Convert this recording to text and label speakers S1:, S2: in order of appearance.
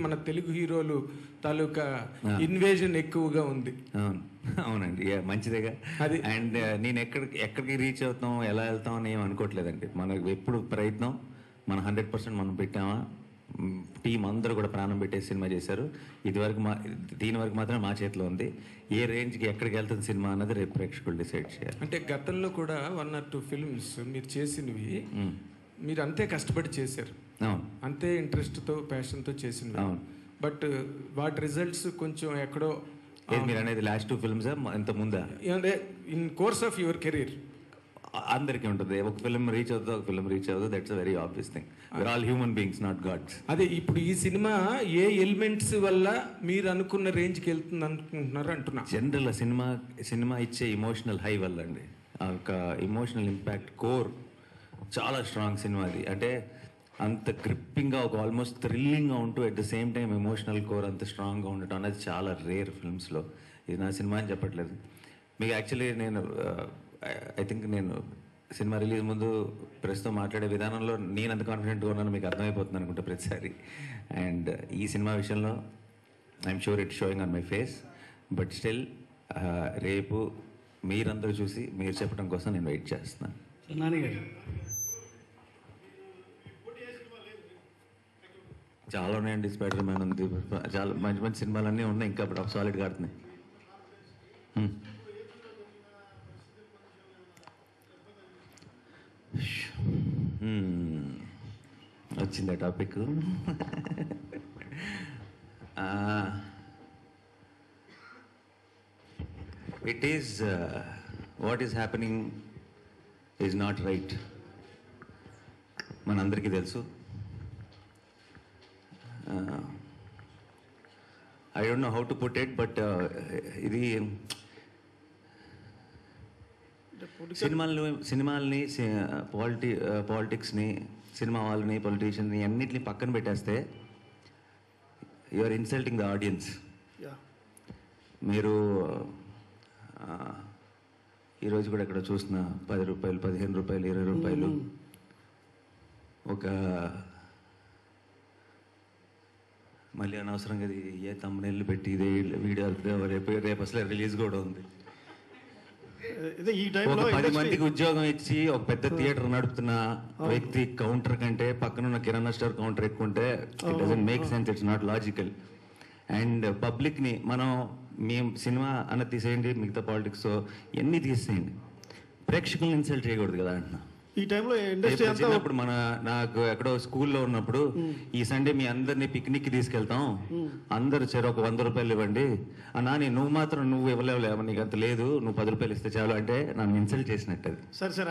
S1: మన తెలుగు హీరోలు తాలూకా ఇన్వేజన్ ఎక్కువగా ఉంది.
S2: అవును. అవునండి. యా, మంచిదేగా.
S1: అది-
S2: అండ్ నేను ఎక్కడికి ఎక్కడికి రీచ్ అవుతాం ఎలా వెళ్తాం అని ఏం అనుకోవట్లేదండి. మనకు ఎప్పుడు ప్రయత్నం మన హండ్రెడ్ పర్సెంట్ మనం పెట్టామా? టీం అందరూ కూడా ప్రాణం పెట్టేసి సినిమా చేశారు. ఇది వరకు మా దీని వరకు మాత్రమే మా చేతిలో ఉంది. ఏ రేంజ్కి ఎక్కడికి వెళ్తుంది సినిమా అన్నది రేపు ప్రేక్షకులు డిసైడ్ చేయాలి.
S1: అంటే గతంలో కూడా వన్ ఆర్ టూ ఫిల్మ్స్ మీరు చేసినవి మీరు అంతే కష్టపడి చేశారు. అంతే ఇంట్రెస్ట్తో ప్యాషన్తో
S2: అవును.
S1: బట్ వాటి రిజల్ట్స్ కొంచెం ఎక్కడో
S2: మీరు అనేది లాస్ట్ టూ ఫిల్మ్స్ ఇంత ముందా?
S1: In course of your career
S2: అందరికీ ఉంటుంది. ఒక ఫిల్మ్ రీచ్ అవుతుంది ఒక ఫిల్మ్ రీచ్ అవుతుంది that's very obvious thing we are all human beings not gods
S1: అదే ఇప్పుడు ఈ సినిమా ఏ ఎలిమెంట్స్ వల్ల మీరు అనుకున్న రేంజ్కి వెళ్తుంది అనుకుంటున్నారు అంటున్నా.
S2: జనరల్ సినిమా సినిమా ఇచ్చే ఇమోషనల్ హై వల్ల అండి. ఆ యొక్క ఇమోషనల్ ఇంపాక్ట్ కోర్ చాలా స్ట్రాంగ్ సినిమా అది. అంటే అంత గ్రిప్పింగ్గా ఒక ఆల్మోస్ట్ థ్రిల్లింగ్గా ఉంటూ at the same time emotional core అంత స్ట్రాంగ్గా ఉండటం అనేది చాలా రేర్ ఫిల్మ్స్లో ఇది నా సినిమా అని చెప్పట్లేదు. మీకు యాక్చువల్లీ నేను uh, ఐ థింక్ నేను సినిమా రిలీజ్ ముందు ప్రస్తుతం మాట్లాడే విధానంలో నేను ఎంత కాన్ఫిడెంట్గా ఉన్నానో మీకు అర్థమైపోతుంది అనుకుంటా ప్రతిసారి. అండ్ uh, ఈ సినిమా విషయంలో I'm sure it showing on my face but still రేపు మీరందరూ చూసి మీరు చెప్పడం కోసం నేను వెయిట్ చేస్తున్నాను. చాలా ఉన్నాయండి స్పైడర్ మ్యాన్ ఉంది. చాలా మంచి మంచి సినిమాలన్నీ ఉన్నాయి ఇంకా ఇప్పుడు సాలిడ్గా ఆడుతున్నాయి. వచ్చింది ఆ వచ్చిందా topic? It is what is happening is not right మనందరికీ తెలుసు. I don't know how to put it but ఇది సినిమాలను సినిమాల్ని పాలిటి పాలిటిక్స్ని సినిమా వాళ్ళని పొలిటీషియన్ని అన్నిటిని పక్కన పెట్టేస్తే you are insulting the audience మీరు ఆ, ఈరోజు కూడా ఇక్కడ చూసిన పది రూపాయలు పదిహేను రూపాయలు ఇరవై రూపాయలు. ఒక మళ్ళీ అనవసరంగా ఇది ఏ తమ్ముళ్ళు పెట్టి ఇదే వీడియో రేపు రేపు అసలు రిలీజ్ కూడా ఉంది.
S3: ఈ టైంలో
S2: పది మందికి ఉద్యోగం ఇచ్చి ఒక పెద్ద థియేటర్ నడుపుతున్న వ్యక్తి కౌంటర్ కంటే పక్కన ఉన్న కిరాణా స్టోర్ కౌంటర్ ఎక్కువ ఉంటే it doesn't make sense it's not logical and పబ్లిక్ని మనం మేము సినిమా అన్న తీసేయండి మిగతా పాలిటిక్స్ ఎన్ని తీసేయండి. ప్రేక్షకులను ఇన్సల్ట్ చేయకూడదు కదా అంటున్నా.
S3: ఈ టైంలో ఇండస్ట్రీ అంతా
S2: మన నాకు ఎక్కడో స్కూల్లో ఉన్నప్పుడు ఈ సండే మీ అందరినీ పిక్నిక్కి తీసుకెళ్తాం. అందరు చెరు ఒక వంద రూపాయలు ఇవ్వండి. అన్నా నేను నువ్వు మాత్రం నువ్వు ఇవ్వలేవు నీకు అంత లేదు నువ్వు పది రూపాయలు ఇస్తే చాలు అంటే నన్ను ఇన్సల్ట్ చేసినట్టు అది
S3: సరే సరే